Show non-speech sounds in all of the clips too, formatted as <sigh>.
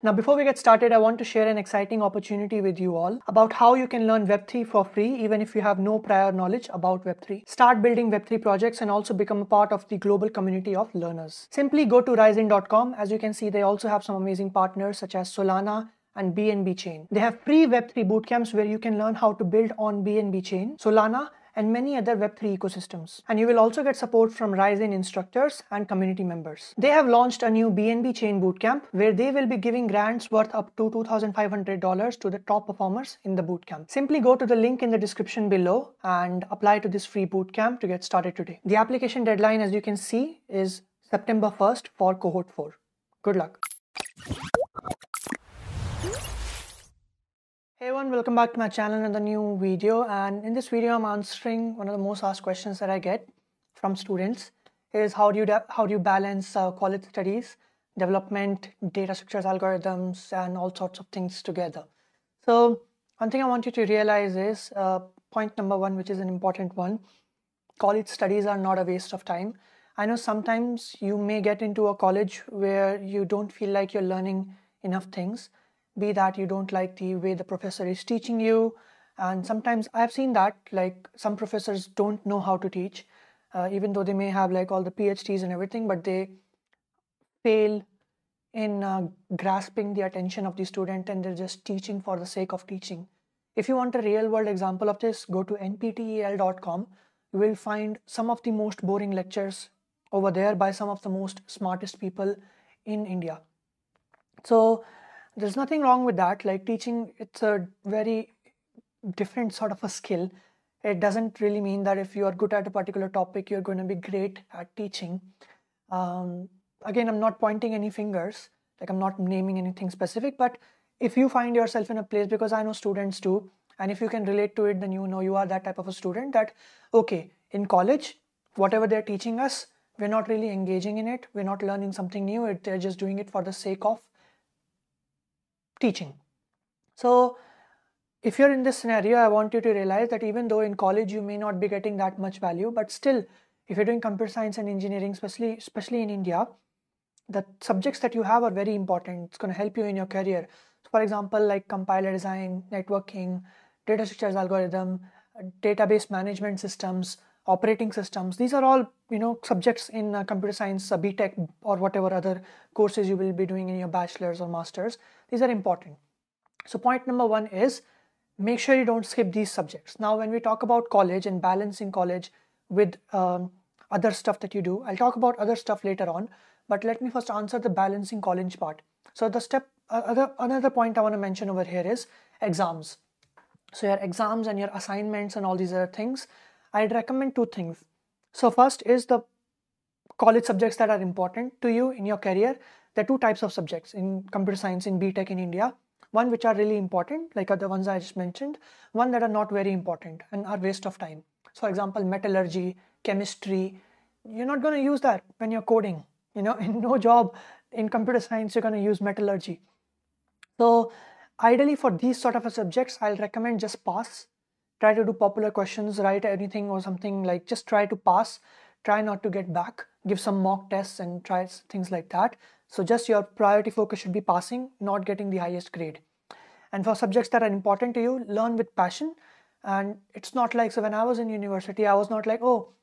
Now, before we get started, I want to share an exciting opportunity with you all about how you can learn Web3 for free, even if you have no prior knowledge about Web3. Start building Web3 projects and also become a part of the global community of learners. Simply go to RiseIn.com. As you can see, they also have some amazing partners such as Solana, and BNB Chain. They have free Web3 bootcamps where you can learn how to build on BNB Chain, Solana, and many other Web3 ecosystems. And you will also get support from Rise In instructors and community members. They have launched a new BNB Chain Bootcamp where they will be giving grants worth up to $2,500 to the top performers in the bootcamp. Simply go to the link in the description below and apply to this free bootcamp to get started today. The application deadline, as you can see, is September 1st for cohort 4. Good luck. Hey everyone, welcome back to my channel and the new video and in this video I'm answering one of the most asked questions that I get from students is how do you how do you balance uh, college studies, development, data structures, algorithms and all sorts of things together. So one thing I want you to realize is uh, point number one which is an important one, college studies are not a waste of time. I know sometimes you may get into a college where you don't feel like you're learning enough things be that you don't like the way the professor is teaching you. And sometimes i've seen that like some professors don't know how to teach uh, even though they may have like all the phds and everything but they fail in uh, grasping the attention of the student and they're just teaching for the sake of teaching. If you want a real world example of this go to nptel.com you will find some of the most boring lectures over there by some of the most smartest people in india. So there's nothing wrong with that. Like teaching it's a very different sort of a skill. It doesn't really mean that if you are good at a particular topic you're going to be great at teaching. Um, again i'm not pointing any fingers like i'm not naming anything specific but if you find yourself in a place because i know students too and if you can relate to it then you know you are that type of a student that okay in college whatever they're teaching us we're not really engaging in it. We're not learning something new. They're just doing it for the sake of teaching. So if you're in this scenario, I want you to realize that even though in college you may not be getting that much value, but still, if you're doing computer science and engineering, especially especially in India, the subjects that you have are very important. It's going to help you in your career. So for example, like compiler design, networking, data structures algorithm, database management systems, operating systems. These are all you know subjects in uh, computer science, uh, BTech or whatever other courses you will be doing in your bachelor's or master's. These are important. So point number one is make sure you don't skip these subjects. Now when we talk about college and balancing college with um, other stuff that you do, I'll talk about other stuff later on. But let me first answer the balancing college part. So the step, uh, other another point I want to mention over here is exams. So your exams and your assignments and all these other things I'd recommend two things. So first is the college subjects that are important to you in your career. There are two types of subjects in computer science in BTech in India. One which are really important, like the ones I just mentioned. One that are not very important and are waste of time. So, for example, metallurgy, chemistry. You're not going to use that when you're coding. You know, <laughs> in no job in computer science you're going to use metallurgy. So, ideally for these sort of subjects, I'll recommend just pass try to do popular questions write anything or something like just try to pass try not to get back give some mock tests and try things like that so just your priority focus should be passing not getting the highest grade. And for subjects that are important to you learn with passion. And it's not like so when i was in university i was not like oh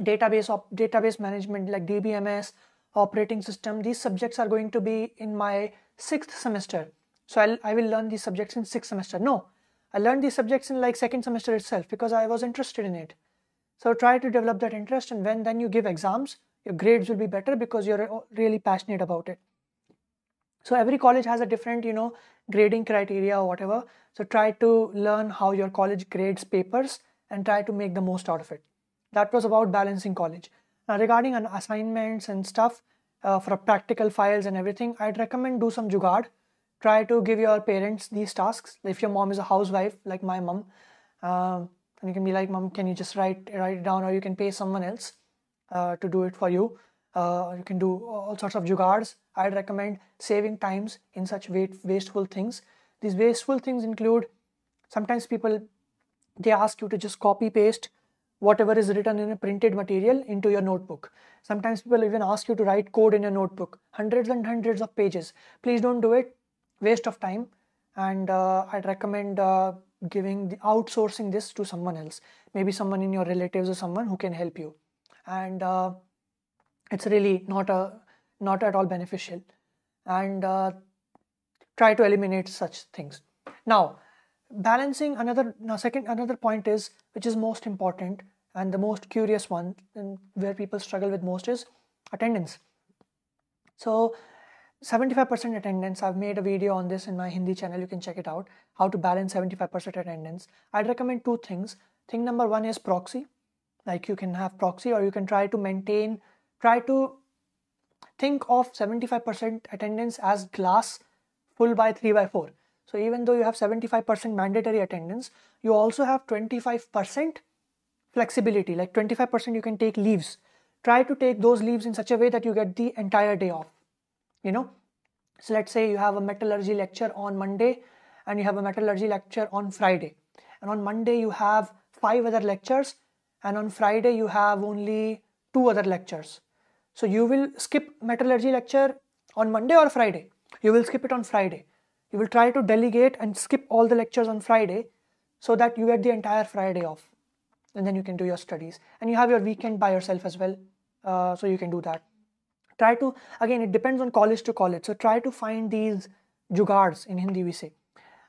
database op- database management like dbms operating system these subjects are going to be in my sixth semester. So I'll, i will learn these subjects in sixth semester. No I learned these subjects in like second semester itself because I was interested in it. So try to develop that interest and when then you give exams, your grades will be better because you're really passionate about it. So every college has a different, you know, grading criteria or whatever. So try to learn how your college grades papers and try to make the most out of it. That was about balancing college. Now regarding an assignments and stuff uh, for practical files and everything, I'd recommend do some jugaad try to give your parents these tasks if your mom is a housewife like my mom uh, and you can be like mom can you just write write it down or you can pay someone else uh, to do it for you. Uh, you can do all sorts of jugaads i'd recommend saving times in such wasteful things. These wasteful things include sometimes people they ask you to just copy paste whatever is written in a printed material into your notebook. Sometimes people even ask you to write code in your notebook, hundreds and hundreds of pages. Please don't do it. Waste of time. And uh, i'd recommend uh, giving the outsourcing this to someone else. Maybe someone in your relatives or someone who can help you and uh, it's really not a not at all beneficial. And uh, try to eliminate such things. Now balancing another now second another point is which is most important and the most curious one and where people struggle with most is attendance. So 75% attendance i've made a video on this in my hindi channel you can check it out how to balance 75% attendance. I'd recommend two things. Thing number one is proxy like you can have proxy or you can try to maintain try to think of 75% attendance as glass full by 3 by 4 so even though you have 75% mandatory attendance you also have 25% flexibility. Like 25% you can take leaves. Try to take those leaves in such a way that you get the entire day off you know? So let's say you have a metallurgy lecture on monday and you have a metallurgy lecture on friday. And on monday you have five other lectures and on friday you have only two other lectures. So you will skip metallurgy lecture on monday or friday? You will skip it on friday. You will try to delegate and skip all the lectures on friday so that you get the entire friday off. And then you can do your studies. And you have your weekend by yourself as well. Uh, so you can do that. Try to again it depends on college to college. So try to find these jugaads in hindi we say.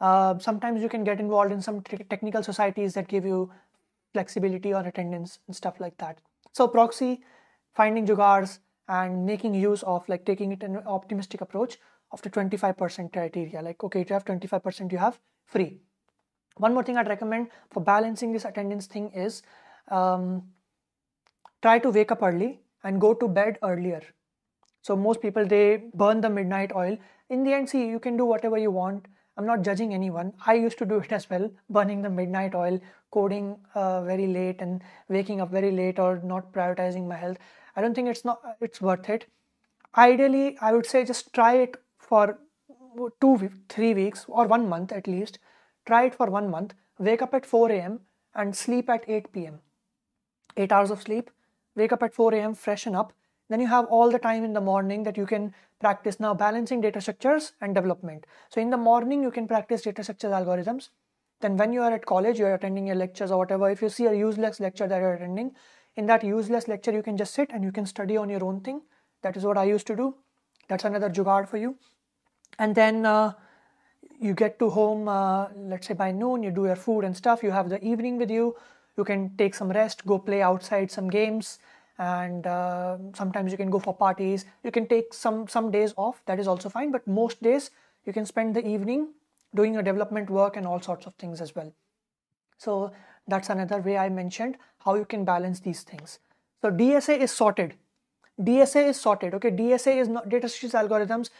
Uh, sometimes you can get involved in some technical societies that give you flexibility or attendance and stuff like that so proxy finding jugaads and making use of like taking it an optimistic approach of the 25% criteria like okay if you have 25% you have free one more thing i'd recommend for balancing this attendance thing is um, try to wake up early and go to bed earlier so most people they burn the midnight oil. In the end, see you can do whatever you want. I'm not judging anyone. I used to do it as well, burning the midnight oil, coding uh, very late, and waking up very late, or not prioritizing my health. I don't think it's not it's worth it. Ideally, I would say just try it for two, three weeks or one month at least. Try it for one month. Wake up at 4 a.m. and sleep at 8 p.m. Eight hours of sleep. Wake up at 4 a.m. Freshen up then you have all the time in the morning that you can practice now balancing data structures and development. So in the morning, you can practice data structures algorithms. Then when you are at college, you're attending your lectures or whatever, if you see a useless lecture that you're attending, in that useless lecture, you can just sit and you can study on your own thing. That is what I used to do. That's another jugaad for you. And then uh, you get to home, uh, let's say by noon, you do your food and stuff. You have the evening with you. You can take some rest, go play outside some games, and uh, sometimes you can go for parties. You can take some some days off. That is also fine. But most days you can spend the evening doing your development work and all sorts of things as well. So that's another way i mentioned how you can balance these things. So dsa is sorted. Dsa is sorted okay? Dsa is not data structures algorithms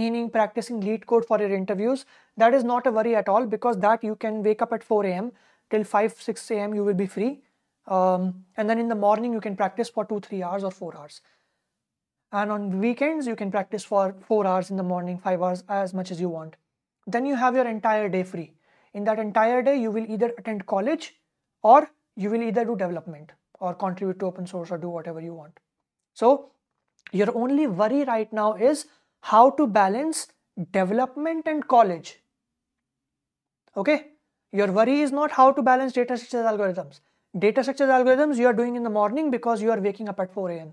meaning practicing LeetCode for your interviews. That is not a worry at all because that you can wake up at 4 a.m till 5 6 a.m you will be free um, and then in the morning, you can practice for two, three hours or four hours. And on weekends, you can practice for four hours in the morning, five hours, as much as you want. Then you have your entire day free. In that entire day, you will either attend college or you will either do development or contribute to open source or do whatever you want. So, your only worry right now is how to balance development and college. Okay? Your worry is not how to balance data structures algorithms. Data structures algorithms you are doing in the morning because you are waking up at 4 a.m.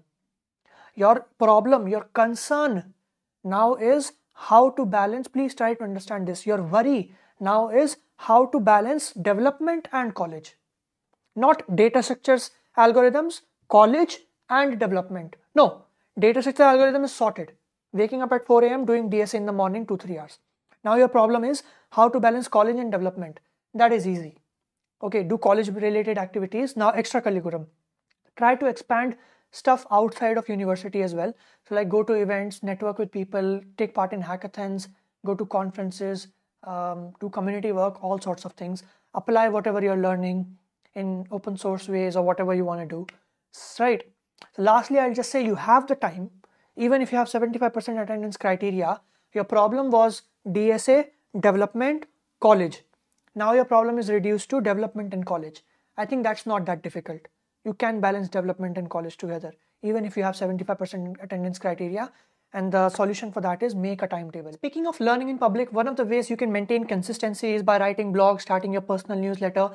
Your problem, your concern now is how to balance. Please try to understand this. Your worry now is how to balance development and college. Not data structures algorithms, college and development. No, data structure algorithm is sorted. Waking up at 4 a.m., doing DSA in the morning, 2 3 hours. Now, your problem is how to balance college and development. That is easy okay do college related activities now extracurriculum try to expand stuff outside of university as well. So like go to events network with people take part in hackathons go to conferences um, do community work all sorts of things. Apply whatever you're learning in open source ways or whatever you want to do. Right. So lastly i'll just say you have the time. Even if you have 75% attendance criteria your problem was dsa development college now your problem is reduced to development and college. I think that's not that difficult. You can balance development and college together, even if you have 75% attendance criteria. and the solution for that is make a timetable. Speaking of learning in public, one of the ways you can maintain consistency is by writing blogs, starting your personal newsletter.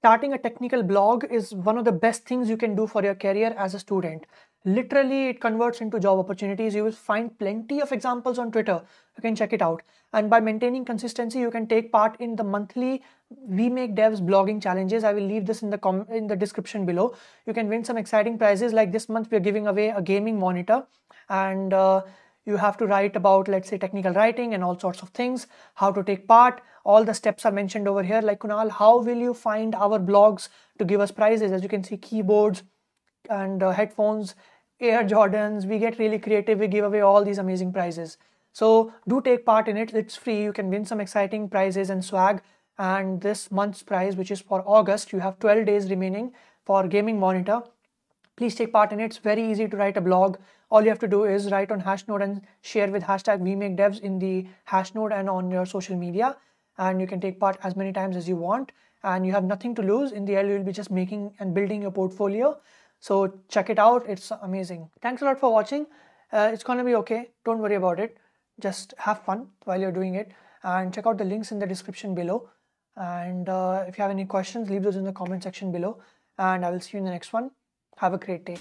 Starting a technical blog is one of the best things you can do for your career as a student. Literally, it converts into job opportunities. You will find plenty of examples on Twitter. You can check it out. And by maintaining consistency, you can take part in the monthly We Make Devs blogging challenges. I will leave this in the com- in the description below. You can win some exciting prizes. Like this month, we're giving away a gaming monitor, and uh, you have to write about let's say technical writing and all sorts of things how to take part all the steps are mentioned over here like kunal how will you find our blogs to give us prizes as you can see keyboards and uh, headphones air jordans we get really creative we give away all these amazing prizes so do take part in it it's free you can win some exciting prizes and swag and this month's prize which is for august you have 12 days remaining for gaming monitor please take part in it. It's very easy to write a blog. All you have to do is write on Hashnode and share with hashtag WeMakeDevs in the Hashnode and on your social media. And you can take part as many times as you want. And you have nothing to lose. In the end, you'll be just making and building your portfolio. So check it out. It's amazing. Thanks a lot for watching. Uh, it's going to be okay. Don't worry about it. Just have fun while you're doing it. And check out the links in the description below. And uh, if you have any questions, leave those in the comment section below. And I will see you in the next one. Have a great day.